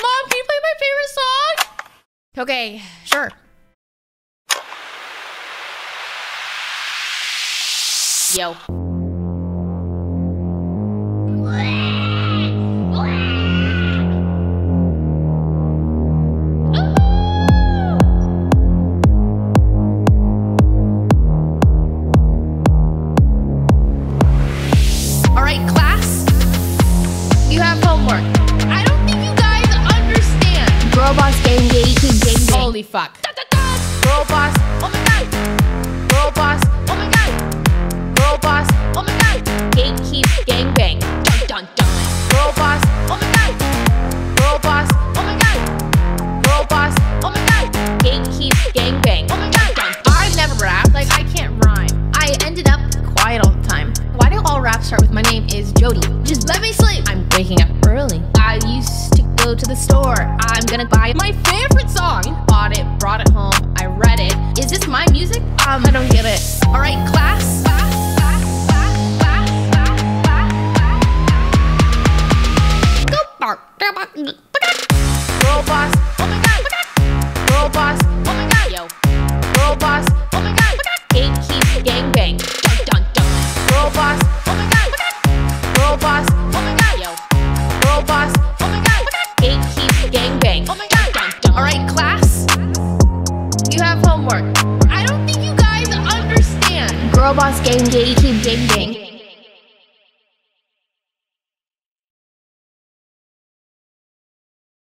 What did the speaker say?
Mom, can you play my favorite song? Okay, sure. Yo. All right, class. You have homework. Holy fuck. Girl boss, oh my god. Girl boss, oh my god. Girl boss, oh my god. Gatekeep gang bang. Dun dun dun. Girl boss, oh my god. Girl boss, oh my god. Girl boss, oh my god. Gatekeep gang bang. Oh my god. Dun, dun. I've never rapped. Like I can't rhyme. I ended up quiet all the time. Why do all raps start with my name is Jodi? Just let me sleep. I'm waking up early. I used to go to the store. I'm gonna buy my favorite song. Um, I don't get it. All right, class. Go. Girl boss, oh my god. Girl boss, oh my god. Yo. Girl boss, oh my god. Gatekeep gang bang. Dun dun dun. Girl boss, have homework. I don't